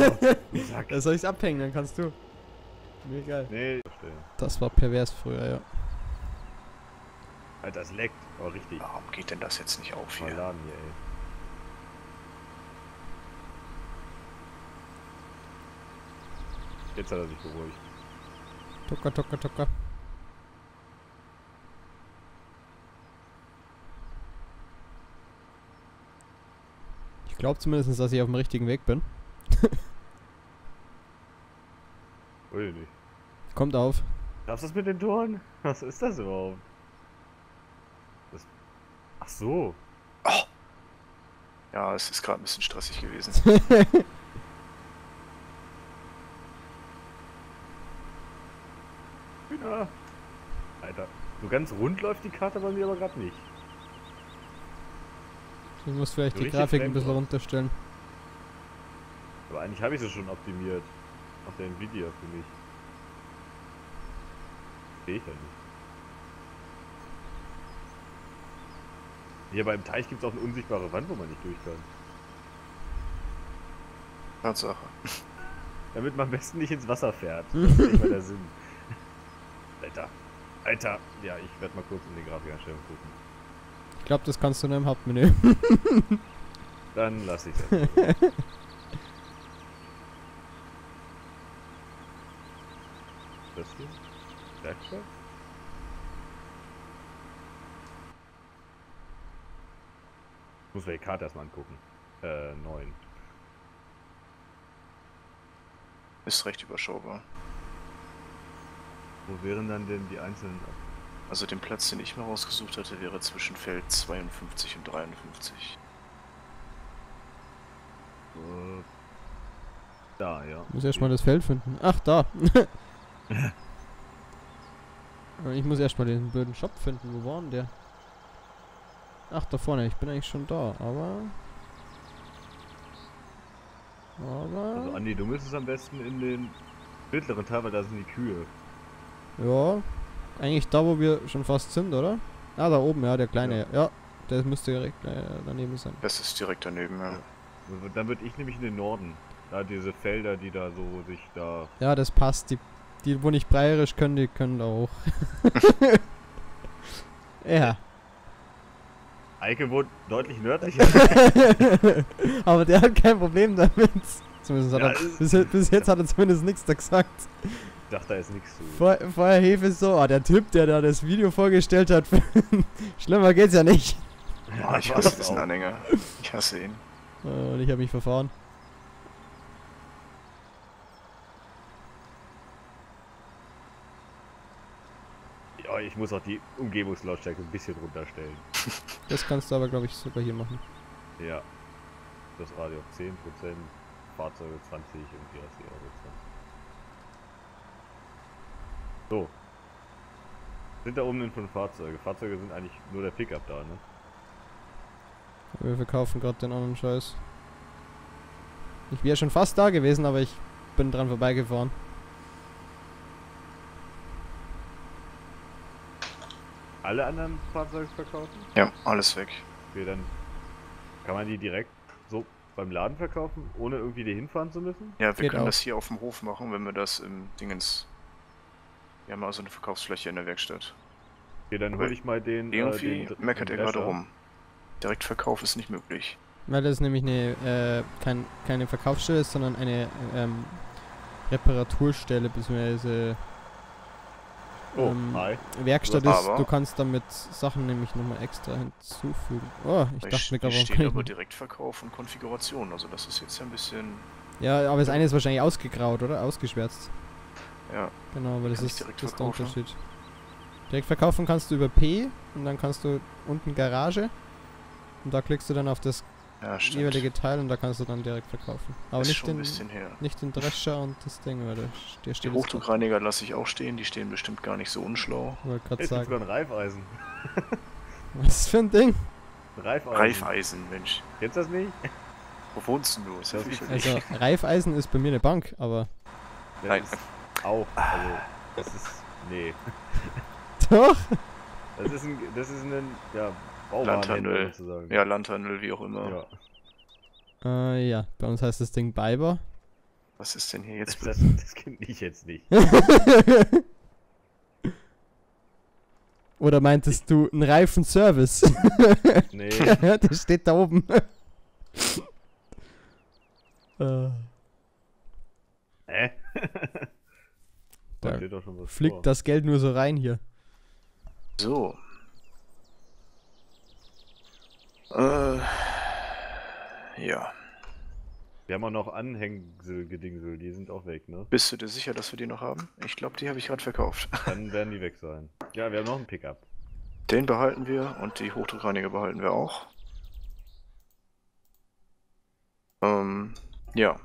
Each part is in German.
Sack. Da soll ich's abhängen, dann kannst du. Mir egal. Nee, verstehe. Das war pervers früher, ja. Alter, das leckt. Oh, richtig. Warum geht denn das jetzt nicht auf hier? laden hier, ey. Jetzt hat er sich beruhigt. Tucker, tucker, tucker. Ich glaube zumindest, dass ich auf dem richtigen Weg bin. Ui, nicht. Kommt auf. Darfst du das mit den Toren? Was ist das überhaupt? Das... Ach so. Ja, es ist gerade ein bisschen stressig gewesen. Ja. Alter, so ganz rund läuft die Karte bei mir aber gerade nicht. Du musst vielleicht die Richtig Grafik ein bisschen runterstellen. Aber eigentlich habe ich sie schon optimiert. Auf der Nvidia für mich. Sehe ich ja nicht. Hier beim Teich gibt es auch eine unsichtbare Wand, wo man nicht durch kann. Tatsache. Damit man am besten nicht ins Wasser fährt. Das ist nicht mal der Sinn. Alter. Alter. Ja, ich werde mal kurz in die Grafikeinstellung gucken. Ich glaube, das kannst du nur im Hauptmenü. Dann lasse ich es. Das hier? Werkstatt? Ich muss mir die Karte erstmal angucken. Äh, 9. Ist recht überschaubar. Wo wären dann denn die einzelnen... Also den Platz, den ich mir rausgesucht hatte, wäre zwischen Feld 52 und 53. Äh, da, ja. Ich muss erstmal das Feld finden. Ach, da. Ich muss erstmal den blöden Shop finden. Wo war denn der? Ach, da vorne. Ich bin eigentlich schon da, aber... Aber... Also Andi, du müsstest am besten in den mittleren Teil, weil da sind die Kühe. Ja, eigentlich da, wo wir schon fast sind, oder? Ah, da oben, ja, der kleine. Ja, der müsste direkt äh, daneben sein. Das ist direkt daneben, ja. Dann würde ich nämlich in den Norden. Da diese Felder, die da so sich da. Ja, das passt. Die, die wo nicht breierisch können, die können auch. ja. Eike wohnt deutlich nördlicher. Aber der hat kein Problem damit. Zumindest hat Ja, er, es- bis, bis jetzt hat er zumindest nichts da gesagt. ich dachte, da ist nichts zu. Vor, vorher Hefe so, ah, der Typ, der da das Video vorgestellt hat, schlimmer geht's ja nicht. Ah, ich hasse diesen. Anhänger. Ich hasse ihn. Äh, Und ich habe mich verfahren. Ich muss auch die Umgebungslautstärke ein bisschen runterstellen. Das kannst du aber, glaube ich, sogar hier machen. Ja. Das Radio auf 10%, Fahrzeuge 20 und die Rest Euro 20. So. Sind da oben denn von Fahrzeuge? Fahrzeuge sind eigentlich nur der Pickup da, ne? Wir verkaufen gerade den anderen Scheiß. Ich wäre schon fast da gewesen, aber ich bin dran vorbeigefahren. Alle anderen Fahrzeuge verkaufen? Ja, alles weg. Okay, dann kann man die direkt so beim Laden verkaufen, ohne irgendwie die hinfahren zu müssen? Ja, wir Geht können auch. das hier auf dem Hof machen, wenn wir das im Dingens. Wir haben also eine Verkaufsfläche in der Werkstatt. Okay, dann hole ich mal den. Irgendwie äh, den, meckert den er gerade rum. Direktverkauf ist nicht möglich. Weil das nämlich eine, äh, kein, keine Verkaufsstelle ist, sondern eine ähm, Reparaturstelle bzw. Oh, ähm, hi. Werkstatt Aber- ist. Du kannst damit Sachen nämlich nochmal extra hinzufügen. Oh, ich Weil dachte mir gerade, steht ich aber nicht- Direktverkauf und Konfiguration. Also das ist jetzt ja ein bisschen. Ja, aber das eine ist wahrscheinlich ausgegraut, oder? Ausgeschwärzt. Ja, Genau, aber das Kann ich ist, direkt das ist der verkaufen? Unterschied. Direkt verkaufen kannst du über P und dann kannst du unten Garage und da klickst du dann auf das ja stimmt. jeweilige Teil und da kannst du dann direkt verkaufen. Aber ist nicht den, nicht den Drescher und das Ding, weil der, der Die steht jetzt Hochdruckreiniger lasse ich auch stehen, die stehen bestimmt gar nicht so unschlau. wollte gerade sagen. sogar ein Reifeisen. Was für ein Ding? Reifeisen. Reifeisen, Mensch. Kennst du das nicht? Wo wohnst denn du? Das ist- fürchterlich. Also Reifeisen ist bei mir eine Bank, aber Das Nein. auch. Also, das ist. Nee. doch. Das ist ein. Das ist ein. Ja, Sozusagen. Ja, Landhandel, wie auch immer. ja. Äh, ja, bei uns heißt das Ding Biber. Was ist denn hier jetzt? Das, das kenne ich jetzt nicht. Oder meintest du einen Reifenservice? Nee. Der steht da oben. Äh, Hä? Da Da steht doch schon was Fliegt vor. das Geld nur so rein hier. So. Äh. Ja. Wir haben auch noch Anhängsel-Gedingsel, die sind auch weg, ne? Bist du dir sicher, dass wir die noch haben? Ich glaube, die habe ich gerade verkauft. Dann werden die weg sein. Ja, wir haben noch einen Pickup. Den behalten wir und die Hochdruckreiniger behalten wir auch. Ähm, ja.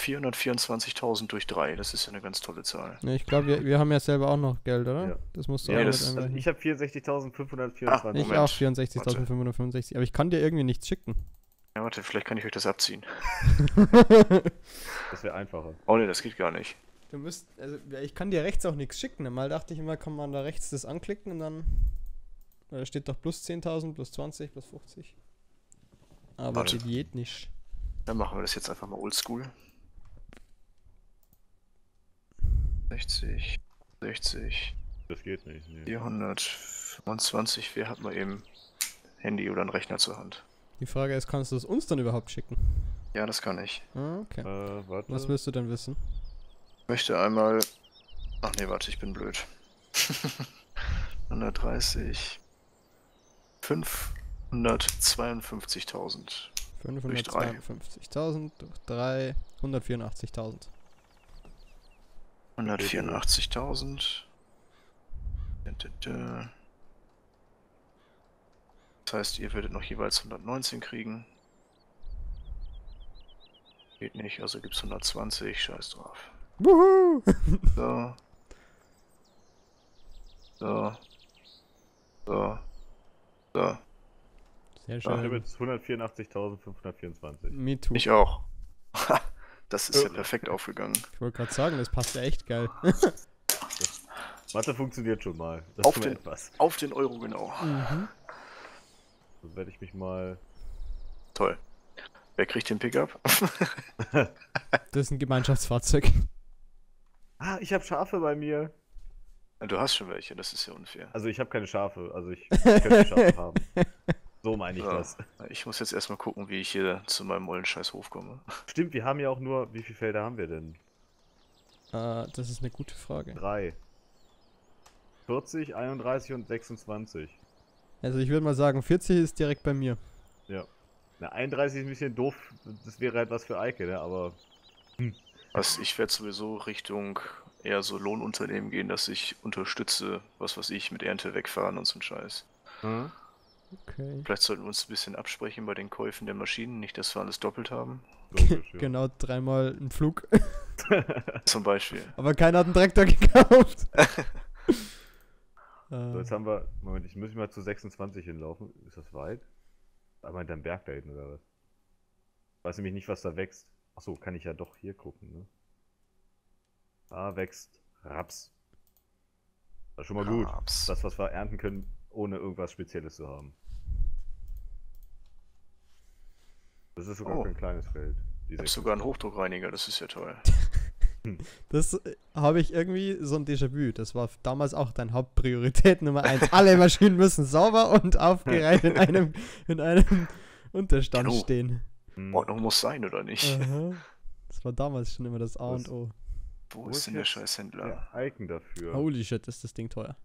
424.000 durch 3, das ist ja eine ganz tolle Zahl. Ne, ich glaube, wir, wir haben ja selber auch noch Geld, oder? Ja. Das musst du Ja, auch das- Also ich habe 64.524. Ah, Ich auch 64.565, aber ich kann dir irgendwie nichts schicken. Ja, warte, vielleicht kann ich euch das abziehen. Das wäre einfacher. Oh ne, das geht gar nicht. Du müsst, also ja, ich kann dir rechts auch nichts schicken. Mal dachte ich immer, kann man da rechts das anklicken und dann. Da steht doch plus 10.000, plus 20, plus 50. Aber Warte. die geht nicht. Dann machen wir das jetzt einfach mal oldschool. 60, 60, Das geht nicht. Nee. 425. Wer hat mal eben Handy oder einen Rechner zur Hand? Die Frage ist, kannst du es uns dann überhaupt schicken? Ja, das kann ich. Ah, okay. Äh, warte. Was willst du denn wissen? Ich möchte einmal. Ach nee, warte, ich bin blöd. 130. 552.000. Durch drei. 552.000 durch 3, 184.000. 184.000. Dä, dä, dä. Das heißt, ihr werdet noch jeweils 119 kriegen. Geht nicht, also gibt's 120, scheiß drauf. Wuhu! So. So. So. So. Sehr Ich habe schön. jetzt 184.524. Me too. Ich auch. das ist ja Ja. perfekt aufgegangen. Ich wollte gerade sagen, das passt ja echt geil. Mathe funktioniert schon mal. Das Auf den- etwas. Auf den Euro genau. mhm. Dann werde ich mich mal. Toll. Wer kriegt den Pickup? Das ist ein Gemeinschaftsfahrzeug. Ah, ich habe Schafe bei mir. du hast schon welche, das ist ja unfair. Also ich habe keine Schafe. Also ich, ich könnte Schafe haben. So meine ich So. das. Ich muss jetzt erstmal gucken, wie ich hier zu meinem ollen Scheißhof komme. Stimmt, wir haben ja auch nur. Wie viele Felder haben wir denn? Äh, das ist eine gute Frage. Drei. 40, 31 und 26. Also ich würde mal sagen, 40 ist direkt bei mir. Ja. Na, 31 ist ein bisschen doof. Das wäre halt was für Eike, ne? Aber Also ich werde sowieso Richtung eher so Lohnunternehmen gehen, dass ich unterstütze, was weiß ich, mit Ernte wegfahren und so ein Scheiß. hm? Okay. Vielleicht sollten wir uns ein bisschen absprechen bei den Käufen der Maschinen, nicht, dass wir alles doppelt haben. logisch, ja. Genau dreimal ein Flug. Zum Beispiel. Aber keiner hat einen Traktor gekauft. So, äh, jetzt haben wir. Moment, ich muss mal zu 26 hinlaufen. Ist das weit? Aber hinterm Berg da hinten oder was? Ich weiß nämlich nicht, was da wächst. Achso, kann ich ja doch hier gucken, ne? Da wächst Raps. Das ist schon mal gut. Raps. Das, was wir ernten können, ohne irgendwas Spezielles zu haben. Das ist sogar Oh. kein kleines Feld. Ich habe sogar einen Hochdruckreiniger, das ist ja toll. das äh, habe ich irgendwie so ein Déjà-vu. Das war damals auch deine Hauptpriorität Nummer 1. Alle Maschinen müssen sauber und aufgereiht in einem, in einem Unterstand Genau. stehen. Hm. Ordnung muss sein, oder nicht? Aha. Das war damals schon immer das A und? O. Wo Wo ist denn der Scheißhändler? Der Icon dafür. Holy shit, ist das Ding teuer.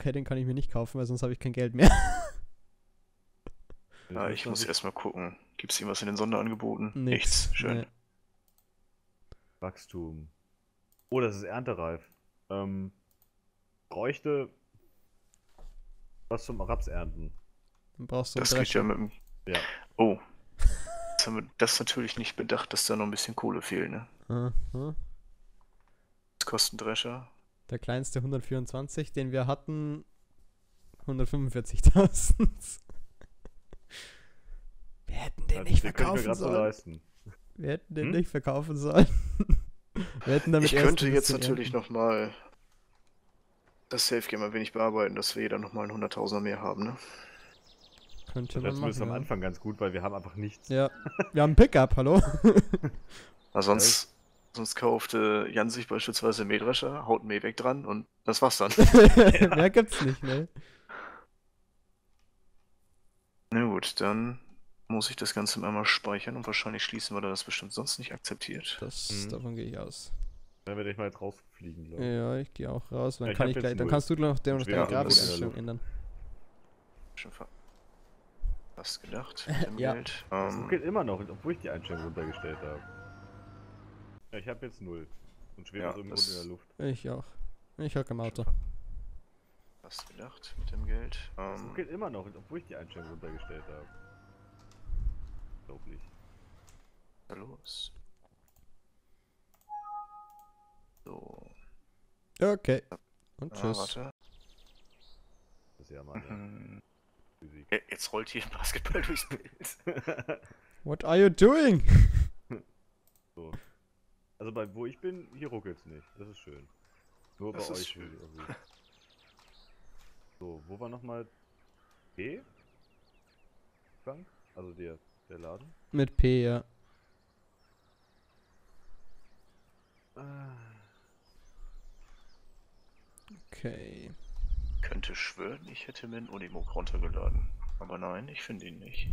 Okay, den kann ich mir nicht kaufen, weil sonst habe ich kein Geld mehr. Muss ich muss erstmal gucken. Gibt es irgendwas in den Sonderangeboten? Nix, Nichts. Schön. nee. Wachstum. Oh, das ist erntereif. Ähm, bräuchte was zum Rapsernten. Dann brauchst du Das geht ja mit dem. Ja. Oh. Jetzt haben wir das natürlich nicht bedacht, dass da noch ein bisschen Kohle fehlt, ne? Aha. Was kostet ein Drescher? Der kleinste 124, den wir hatten, 145.000. Wir hätten den Ja, nicht den verkaufen so sollen. leisten. Wir hätten den Hm? nicht verkaufen sollen. wir hätten damit Ich könnte jetzt natürlich nochmal das Safe Game ein wenig bearbeiten, dass wir jeder nochmal einen 100.000er mehr haben, ne? Könnte Das wäre man zumindest am machen. Anfang ganz gut, weil wir haben einfach nichts. Ja. ja. Wir haben ein Pickup, hallo? Na, sonst, sonst kaufte Jan sich beispielsweise einen Mähdrescher, haut einen Mähweg dran und das war's dann. Mehr gibt's nicht, ne? Na gut, dann muss ich das Ganze mal speichern und wahrscheinlich schließen, weil er das bestimmt sonst nicht akzeptiert. Das, Mhm. Davon gehe ich aus. Dann werde ich mal jetzt rausfliegen, glaube ich. Ja, ich gehe auch raus. Dann Ja, kann ich gleich, dann kannst du noch den, noch deine Grafikeinstellung ändern. Schon fa fast gedacht mit dem Ja. Geld. Das Ähm, geht immer noch, obwohl ich die Einstellung runtergestellt habe. Ja, ich habe jetzt null. Und schwebe Ja, so im Grund in der Luft. Ich auch. Ich hocke im Auto. fast gedacht mit dem Geld. Das Ähm, geht immer noch, obwohl ich die Einstellung runtergestellt habe. Ist da los? So, Okay. Und ah, tschüss. warte. Das ist ja mal Mhm. Physik. Ja, Jetzt rollt hier ein Basketball durchs Bild. What are you doing? so. Also bei wo ich bin, hier ruckelt's nicht. Das ist schön. Nur Das bei ist euch. schön. Also. So, wo war nochmal P? Frank? Also der, der Laden? Mit P, ja. Ah, Okay. Könnte schwören, ich hätte mir einen Unimog runtergeladen. Aber nein, ich finde ihn nicht.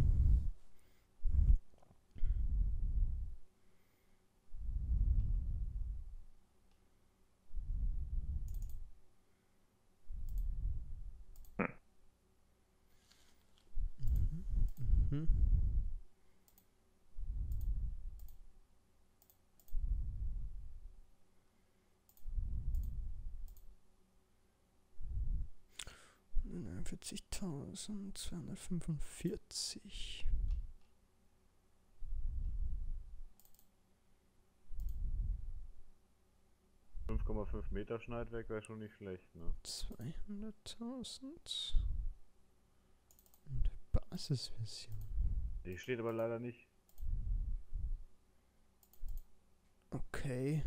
1245. fünf Meter Schneidwerk wäre schon nicht schlecht, ne? 200.000 und Basisversion. Die steht aber leider nicht. Okay,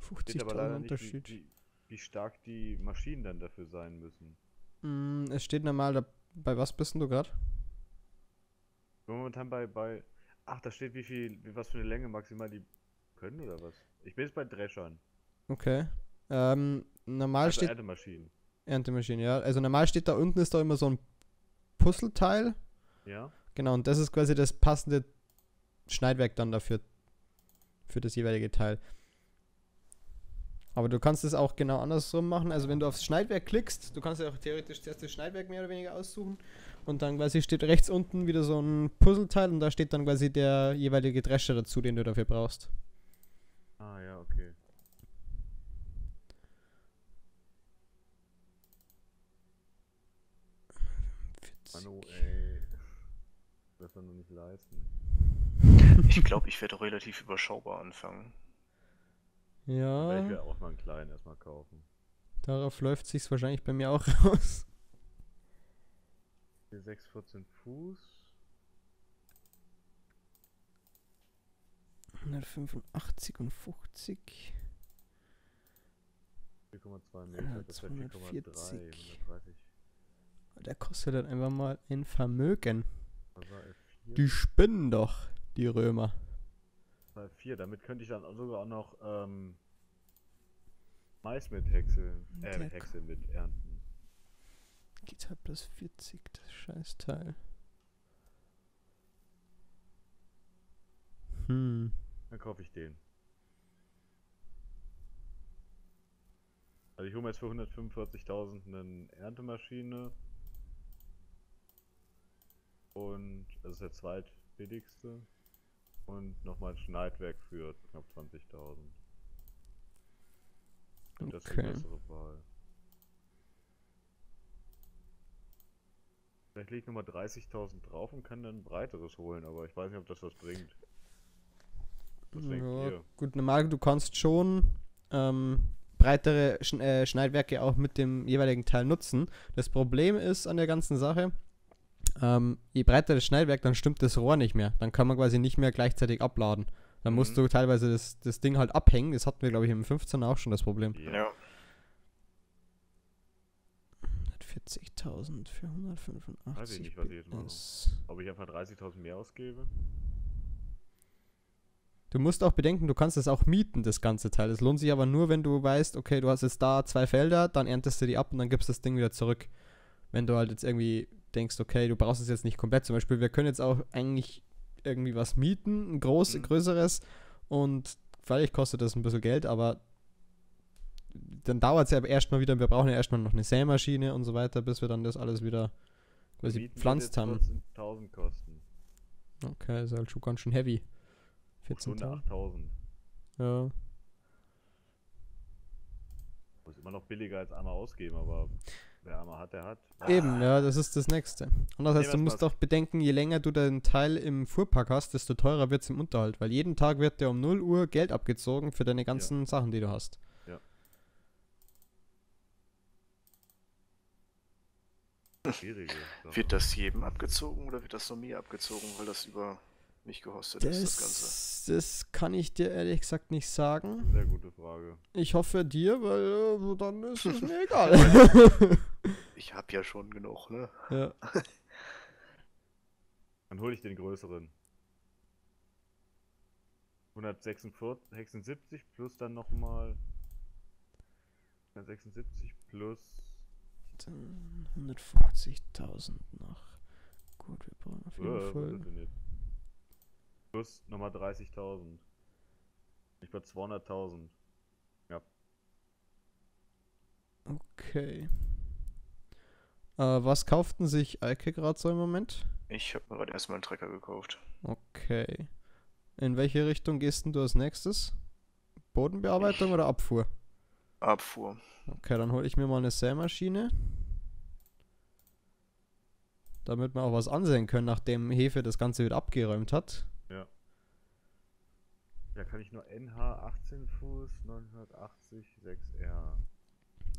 50 steht Unterschied. Nicht, wie, wie, wie stark die Maschinen dann dafür sein müssen. Mm, es steht normal, da, bei was bist denn du gerade? Momentan bei, bei. Ach, da steht wie viel, wie, was für eine Länge maximal die können oder was? Ich bin jetzt bei Dreschern. Okay. Ähm, normal Also steht Erntemaschinen. Erntemaschine, ja. Also normal steht da unten ist da immer so ein Puzzleteil. Ja? Genau, und das ist quasi das passende Schneidwerk dann dafür. Für das jeweilige Teil. Aber du kannst es auch genau andersrum machen. Also wenn du aufs Schneidwerk klickst, du kannst ja auch theoretisch zuerst das Schneidwerk mehr oder weniger aussuchen. Und dann quasi steht rechts unten wieder so ein Puzzleteil und da steht dann quasi der jeweilige Drescher dazu, den du dafür brauchst. Ah, ja, okay. Manu, ey. Das kann doch nicht leisten. Ich glaube, ich werde relativ überschaubar anfangen. Dann werde ich Ja, mir auch mal einen kleinen erstmal kaufen. darauf läuft sich's wahrscheinlich bei mir auch raus. Hier 6, 14 Fuß. 185 und 50. 4,2 Meter, das wäre 4,3. 240. 130. Der kostet dann einfach mal ein Vermögen. Was war F4? Die spinnen doch, die Römer. Bei 4, damit könnte ich dann sogar auch noch ähm, Mais mit häckseln. Äh, mit häckseln, mit ernten. Geht halt plus 40, das Scheißteil. Hm. Dann kaufe ich den. Also ich hole mir jetzt für 145.000 eine Erntemaschine. Und das ist der zweitbilligste. Und nochmal ein Schneidwerk für knapp 20.000. Und das ist die Okay. bessere Wahl. Vielleicht lege ich nochmal 30.000 drauf und kann dann ein breiteres holen, aber ich weiß nicht, ob das was bringt. Was Ja, gut, normal, du kannst schon ähm, breitere äh, Schneidwerke auch mit dem jeweiligen Teil nutzen. Das Problem ist an der ganzen Sache, ähm, je breiter das Schneidwerk, dann stimmt das Rohr nicht mehr. Dann kann man quasi nicht mehr gleichzeitig abladen. Dann musst Mhm. du teilweise das, das Ding halt abhängen. Das hatten wir, glaube ich, im 15 auch schon das Problem. Ja. 40.000 für 185 Weiß ich nicht, was ich jetzt mache. Ob ich einfach 30.000 mehr ausgebe? Du musst auch bedenken, du kannst es auch mieten, das ganze Teil. Es lohnt sich aber nur, wenn du weißt, okay, du hast jetzt da zwei Felder, dann erntest du die ab und dann gibst das Ding wieder zurück. Wenn du halt jetzt irgendwie denkst, okay, du brauchst es jetzt nicht komplett. Zum Beispiel, wir können jetzt auch eigentlich irgendwie was mieten, ein groß, Mhm. größeres und vielleicht kostet das ein bisschen Geld, aber dann dauert es ja erstmal wieder, wir brauchen ja erstmal noch eine Sämaschine und so weiter, bis wir dann das alles wieder quasi Mieten pflanzt haben. 14.000 kosten. Okay, ist halt schon ganz schön heavy. Stunde 14.000. 8.000. Ja. Ist immer noch billiger als einmal ausgeben, aber wer einmal hat, der hat. Eben, ja, das ist das Nächste. Andererseits, du Nee, was musst war's? auch bedenken, je länger du den Teil im Fuhrpark hast, desto teurer wird es im Unterhalt, weil jeden Tag wird dir um 0 Uhr Geld abgezogen für deine ganzen Sachen, die du hast. Schwierige Sache. Wird das jedem abgezogen oder wird das nur mir abgezogen, weil das über mich gehostet ist, das Ganze? Das, das kann ich dir ehrlich gesagt nicht sagen. Sehr gute Frage. Ich hoffe dir, weil äh, dann ist es mir egal. Ich hab ja schon genug, ne? ja. Dann hole ich den größeren. 146 76 plus dann nochmal 176 plus Dann 150.000 noch. Gut, wir brauchen auf jeden Fall. Plus nochmal 30.000. Ich bei 200.000. Okay. Äh, was kauften sich Eike gerade so im Moment? Ich habe mir gerade erstmal einen Trecker gekauft. Okay. In welche Richtung gehst denn du als nächstes? Bodenbearbeitung oder Abfuhr? Abfuhr. Okay, dann hole ich mir mal eine Sämaschine. Damit wir auch was ansehen können, nachdem Hefe das Ganze wieder abgeräumt hat. Da kann ich nur NH 18 Fuß 980 6R.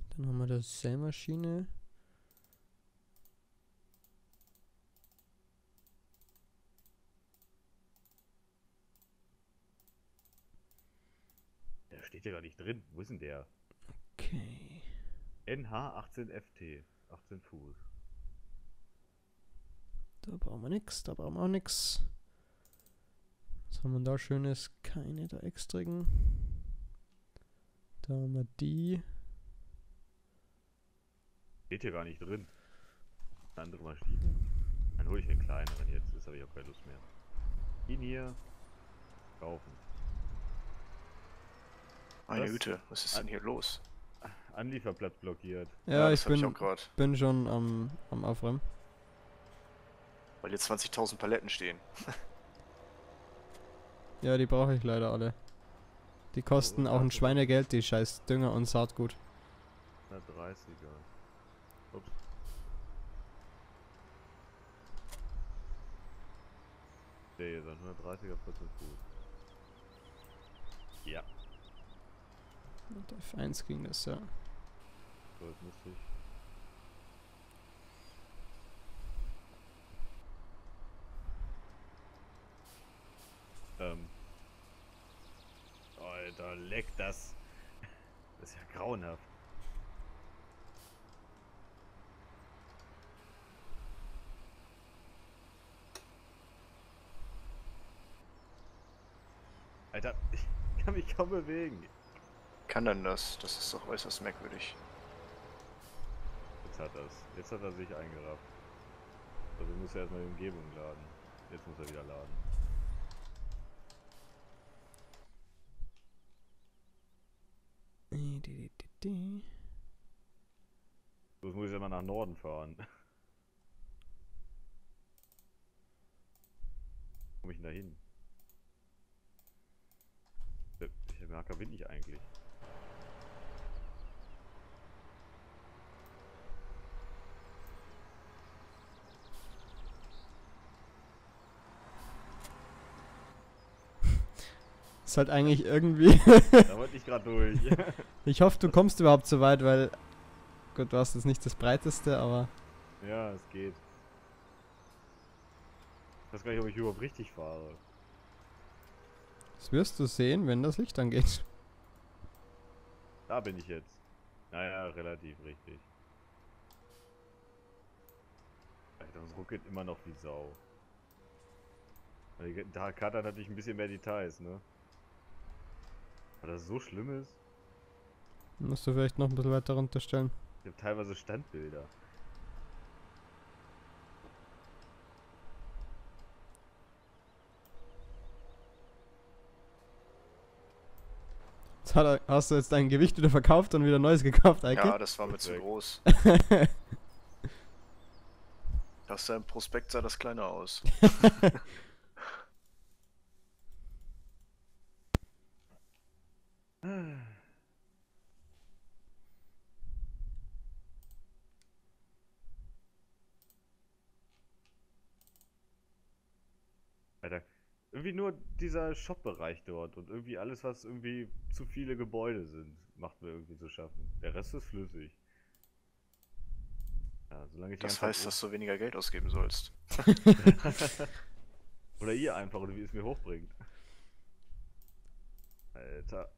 Dann haben wir die Sämaschine. Der steht ja gar nicht drin. Wo ist denn der? Okay. NH 18 FT. 18 Fuß. Da brauchen wir nix, da brauchen wir auch nix. Was haben wir da schönes? Keine da extrigen. Da haben wir die. Steht hier gar nicht drin. Eine andere Maschine. Dann hole ich den kleineren jetzt. Das habe ich auch keine Lust mehr. Ihn hier kaufen. Meine Was? Güte, was ist denn hier los? Anlieferplatz blockiert. Ja, das ich ich bin, auch gerade. bin schon am, am Aufräumen. Weil hier 20.000 Paletten stehen. Ja, die brauche ich leider alle. Die kosten auch ein. Schweinegeld, die scheiß Dünger und Saatgut. 130er. Ups. Der hier ein 130er 14 Fuß. Ja, Mit F1 ging das ja. jetzt müsste ich. Ähm. Alter, leck das. Das ist ja grauenhaft. Alter, ich kann mich kaum bewegen. Kann denn das? Das ist doch äußerst merkwürdig. Jetzt hat er's. Jetzt hat er sich eingerafft. Also muss er erstmal die Umgebung laden. Jetzt muss er wieder laden. Di, di, di, di. So, jetzt muss ich immer nach Norden fahren. Wo komme ich denn da hin? Welcher Marker bin ich eigentlich? Ist halt eigentlich irgendwie. Da wollte ich gerade durch. ich hoffe, du kommst überhaupt so weit, weil. Gut, du hast jetzt nicht das breiteste, aber. ja, es geht. Ich weiß gar nicht, ob ich überhaupt richtig fahre. Das wirst du sehen, wenn das Licht angeht. Da bin ich jetzt. Naja, relativ richtig. Das ruckelt immer noch wie Sau. Die Da hat natürlich ein bisschen mehr Details, ne? Aber das so schlimm ist. Musst du vielleicht noch ein bisschen weiter runterstellen. Ich habe teilweise Standbilder. Er, hast du jetzt dein Gewicht wieder verkauft und wieder neues gekauft, Eike? Ja, das war mir zu groß. Das sah im Prospekt sah das kleiner aus. Alter. Irgendwie nur dieser Shop-Bereich dort und irgendwie alles, was irgendwie zu viele Gebäude sind, macht mir irgendwie zu schaffen. Der Rest ist flüssig. Ja, solange ich Das heißt, Zeit dass du weniger Geld ausgeben sollst. Oder ihr einfach, oder wie es mir hochbringt. Alter.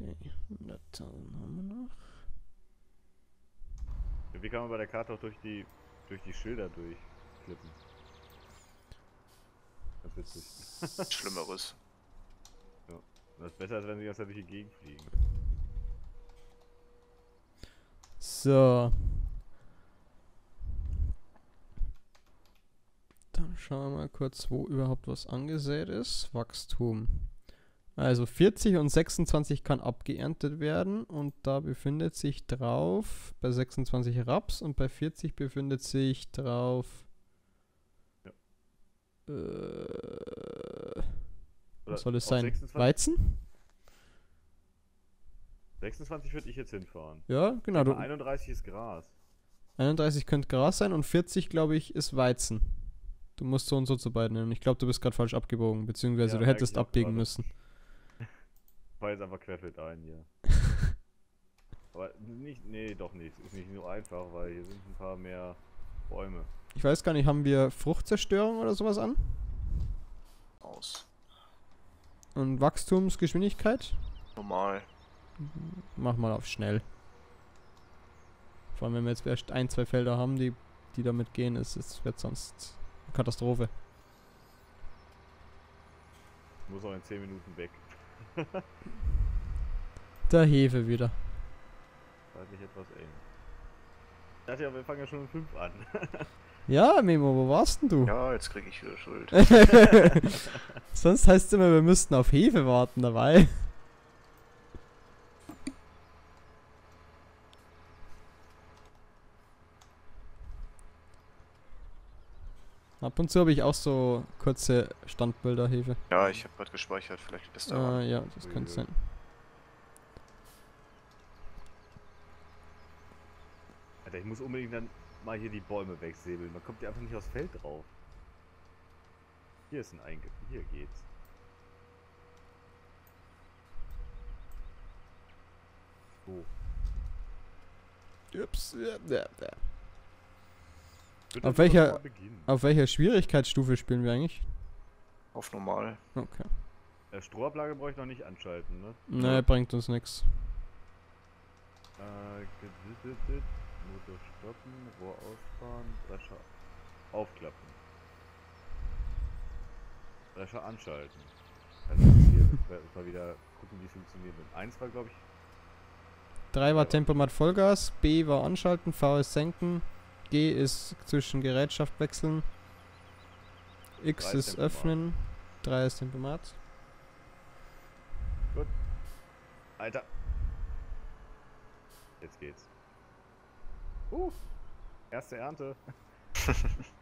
Okay, 100.000 haben wir noch. Wie kann man bei der Karte auch durch die durch die Schilder durchklippen? Ganz witzig. Schlimmeres. Das ist besser, als wenn sie ganze Zeit durch die Gegend fliegen. So. Dann schauen wir mal kurz, wo überhaupt was angesät ist. Wachstum. Also 40 und 26 kann abgeerntet werden und da befindet sich drauf bei 26 Raps und bei 40 befindet sich drauf Ja. äh, was soll es sein? 26? Weizen? 26 würde ich jetzt hinfahren. Ja, genau. Du, 31 ist Gras. 31 könnte Gras sein und 40, glaube ich, ist Weizen. Du musst so und so zu beiden nennen. Ich glaube, du bist gerade falsch abgebogen, beziehungsweise Ja, du hättest abbiegen müssen. Jetzt einfach querfeldein hier. Aber nicht, nee, doch nicht. Ist nicht nur einfach, weil hier sind ein paar mehr Bäume. Ich weiß gar nicht, haben wir Fruchtzerstörung oder sowas an? Aus. Und Wachstumsgeschwindigkeit? Normal. Mach mal auf schnell. Vor allem, wenn wir jetzt erst ein, zwei Felder haben, die, die damit gehen, ist es wird sonst eine Katastrophe. Ich muss auch in 10 Minuten weg. Der Hefe wieder. Zeitlich etwas eng. Ich dachte ja, wir fangen ja schon um 5 an. Ja, Memo, wo warst denn du? Ja, jetzt kriege ich wieder Schuld. Sonst heißt es immer, wir müssten auf Hefe warten dabei. Ab und zu habe ich auch so kurze Standbilder Hefe. Ja, ich habe gerade gespeichert, vielleicht bist du Ah, daran. ja, das könnte sein. Alter, ich muss unbedingt dann mal hier die Bäume wegsäbeln. Man kommt ja einfach nicht aufs Feld drauf. Hier ist ein Einge... Hier geht's. So. Ups, ja, ja, ja. Auf welcher- mal? Auf welcher Schwierigkeitsstufe spielen wir eigentlich? Auf normal. Okay. Äh, Strohablage brauche ich noch nicht anschalten, ne? Nee, bringt uns nichts. Äh, Motor stoppen, Rohr ausfahren, Drescher aufklappen. Drescher anschalten. Also hier müssen wir wieder gucken, wie es funktioniert. Und eins war, glaube ich, 3 war Tempomat Vollgas, B war anschalten, V ist senken, G ist zwischen Gerätschaft wechseln, X ist ist Tempomat. öffnen, 3 ist Tempomat. Alter. Jetzt geht's. Uh, erste Ernte.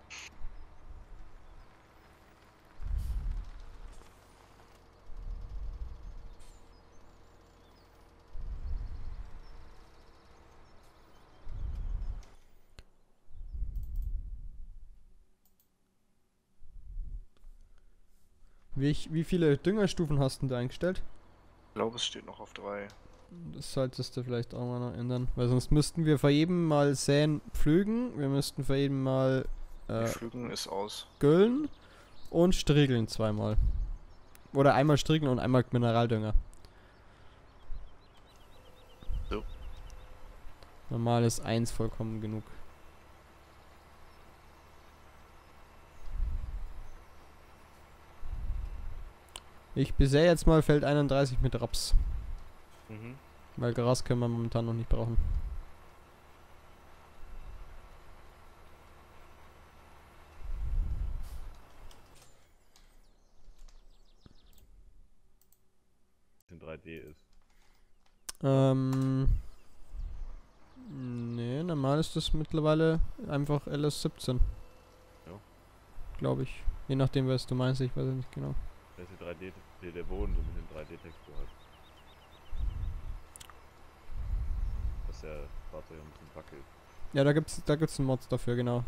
Wie, ich, wie viele Düngerstufen hast du eingestellt? Ich glaube, es steht noch auf drei. Das solltest du vielleicht auch mal noch ändern, weil sonst müssten wir vor jedem Mal säen pflügen, wir müssten vor jedem Mal äh, Pflügen ist aus. güllen und striegeln zweimal. Oder einmal striegeln und einmal Mineraldünger. So. Normal ist 1 vollkommen genug. Ich besähe jetzt mal Feld 31 mit Raps, Mhm. weil Gras können wir momentan noch nicht brauchen. In 3D ist. Ähm. Nee, normal ist das mittlerweile einfach LS17. Ja. Glaube ich. Je nachdem, was du meinst, ich weiß es nicht genau. Das ist die 3D, der, der Boden so mit dem 3D-Textur hat. Dass der Fahrzeug ein bisschen wackelt. Ja, da gibt's, da gibt's einen Mod dafür, genau.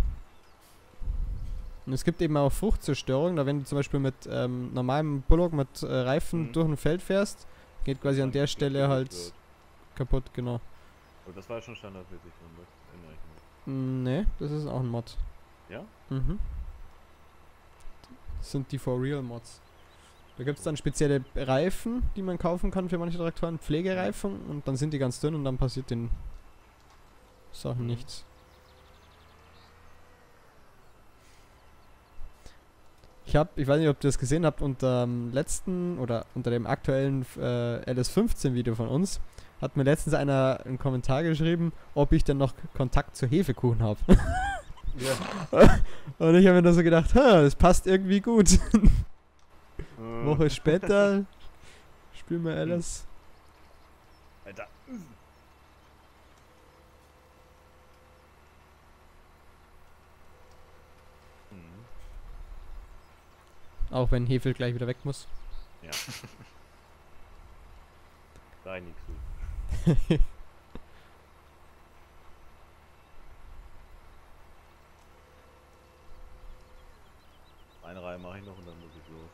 Und es gibt eben auch Fruchtzerstörung, da wenn du zum Beispiel mit ähm, normalem Bullock mit äh, Reifen Mhm. durch ein Feld fährst, geht quasi an der Stelle halt wird. kaputt, genau. Aber das war ja schon standardmäßig drin, das erinnere ich mich. Mm, Nee, das ist auch ein Mod. Ja? Mhm. Das sind die For Real Mods. Da gibt es dann spezielle Reifen, die man kaufen kann für manche Traktoren, Pflegereifen und dann sind die ganz dünn und dann passiert den Sachen Mhm. nichts. Ich habe, ich weiß nicht, ob ihr das gesehen habt, unter dem letzten oder unter dem aktuellen äh, LS15 Video von uns hat mir letztens einer einen Kommentar geschrieben, ob ich denn noch Kontakt zu Hefekuchen habe. Ja. Und ich habe mir nur so gedacht, das passt irgendwie gut. Äh, Woche später spielen wir alles. Alter. Mhm. Auch wenn Hefe gleich wieder weg muss. Ja. nichts zu. Eine Reihe mache ich noch und dann muss ich los.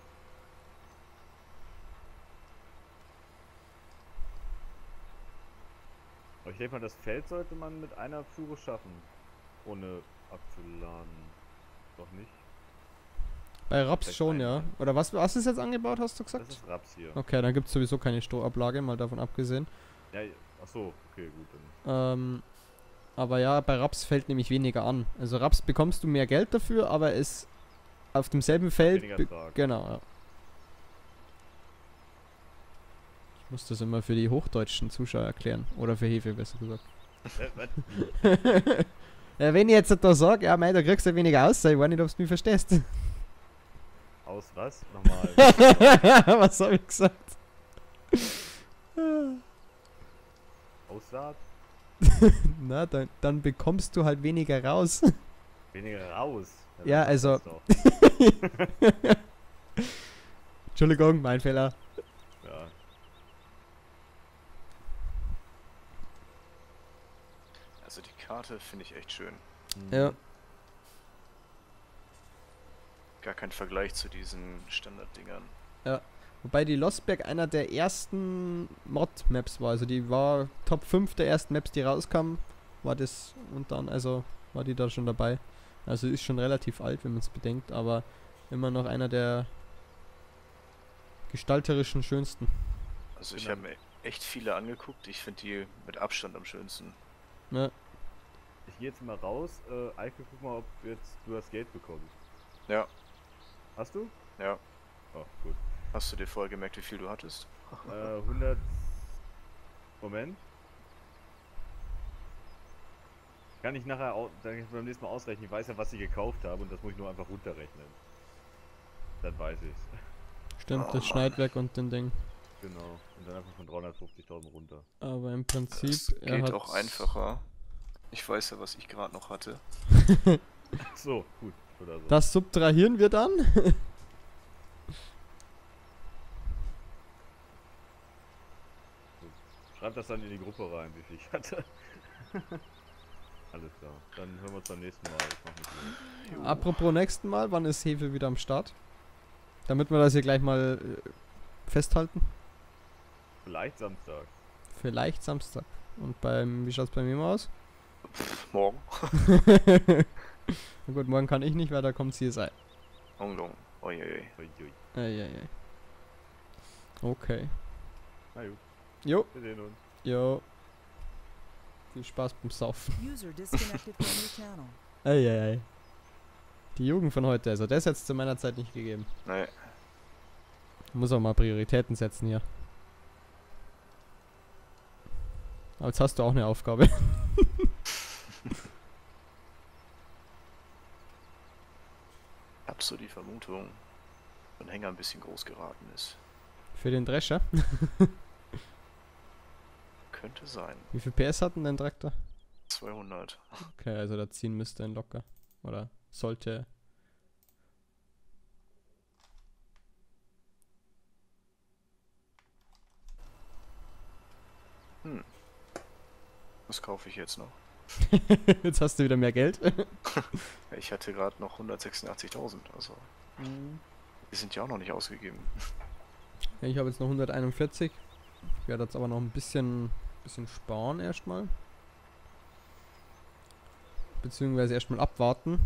Aber ich denke mal, das Feld sollte man mit einer Fuhre schaffen. Ohne abzuladen. Doch nicht? Bei Raps Vielleicht schon, ja. Oder was, was ist jetzt angebaut, hast du Das gesagt? ist Raps hier. Okay, dann gibt es sowieso keine Strohablage, mal davon abgesehen. Ja, achso, okay, gut. Dann. Ähm, aber ja, bei Raps fällt nämlich weniger an. Also Raps bekommst du mehr Geld dafür, aber es auf demselben Feld. Genau, ja. Ich muss das immer für die hochdeutschen Zuschauer erklären. Oder für Hefe, besser gesagt. Was? Ja, wenn ich jetzt da sag, ja, mei, da kriegst du weniger aus, ich weiß nicht, ob du mich verstehst. Aus was? Nochmal. Was hab ich gesagt? Aussaat? Na, dann, dann bekommst du halt weniger raus. Weniger raus. Ja, dann also-. Entschuldigung, mein Fehler. Ja. Also die Karte finde ich echt schön. Ja. Gar kein Vergleich zu diesen Standarddingern. Wobei die Lostberg einer der ersten Mod-Maps war. Also die war Top 5 der ersten Maps, die rauskamen. War das und dann, also war die da schon dabei. Also ist schon relativ alt, wenn man es bedenkt, aber immer noch einer der gestalterischen schönsten. Also ich Genau. habe mir echt viele angeguckt. Ich finde die mit Abstand am schönsten. Ne? Ich gehe jetzt mal raus. Äh, Eike, guck mal, ob jetzt du das Geld bekommst. Ja. Hast du? Ja. Oh, gut. Hast du dir vorher gemerkt, wie viel du hattest? Äh, 100. Moment. Kann ich nachher au dann kann ich beim nächsten Mal ausrechnen. Ich weiß ja, was ich gekauft habe und das muss ich nur einfach runterrechnen. Dann weiß ich's. Stimmt, Oh das. Schneidwerk und den Ding. Genau. Und dann einfach von 350.000 runter. Aber im Prinzip. Das er geht hat auch einfacher. Ich weiß ja, was ich gerade noch hatte. So, gut. Oder so. Das subtrahieren wir dann. Schreib das dann in die Gruppe rein, wie viel ich hatte. Alles klar. Dann hören wir uns beim nächsten Mal. Apropos nächsten Mal, wann ist Hefe wieder am Start? Damit wir das hier gleich mal äh, festhalten. Vielleicht Samstag. Vielleicht Samstag. Und beim, wie schaut's bei mir mal aus? Morgen. Na gut, morgen kann ich nicht, weil da kommt CSI. Unglung. Uiuiui. Ui, ui. Eieiei. Okay. Na gut, Jo, wir sehen uns. jo. Viel Spaß beim Saufen. User disconnected from your channel. Eieiei. Die Jugend von heute, also das hätte es zu meiner Zeit nicht gegeben. Nee, Muss auch mal Prioritäten setzen hier. Aber jetzt hast du auch eine Aufgabe. ich hab so die Vermutung, dass ein Hänger ein bisschen groß geraten ist. Für den Drescher. Könnte sein. Wie viel PS hat denn dein Traktor? 200. Okay, also da ziehen müsste ein locker. Oder sollte. Hm. Was kaufe ich jetzt noch? Jetzt hast du wieder mehr Geld. Ich hatte gerade noch 186.000, also die sind ja auch noch nicht ausgegeben. Ja, ich habe jetzt noch 141. Ich werde jetzt aber noch ein bisschen, bisschen sparen erstmal. Beziehungsweise erstmal abwarten,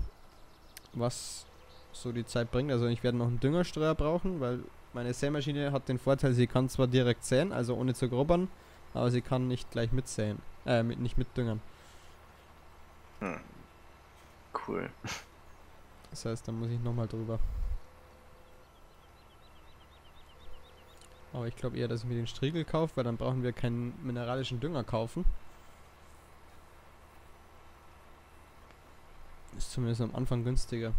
was so die Zeit bringt. Also ich werde noch einen Düngerstreuer brauchen, weil meine Sämaschine hat den Vorteil, sie kann zwar direkt säen, also ohne zu grubbern, aber sie kann nicht gleich mitsäen. Äh, mit, nicht mitdüngern. Hm. Cool. Das heißt, da muss ich nochmal drüber. Aber ich glaube eher, dass ich mir den Striegel kaufe, weil dann brauchen wir keinen mineralischen Dünger kaufen. Ist zumindest am Anfang günstiger.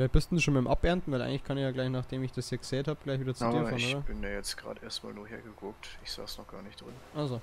weit bist du schon mit dem Abernten? Weil eigentlich kann ich ja gleich, nachdem ich das hier gesät habe, gleich wieder zu Aber dir fahren, ich oder? ich bin ja jetzt gerade erstmal nur hergeguckt. Ich saß noch gar nicht drin. Also.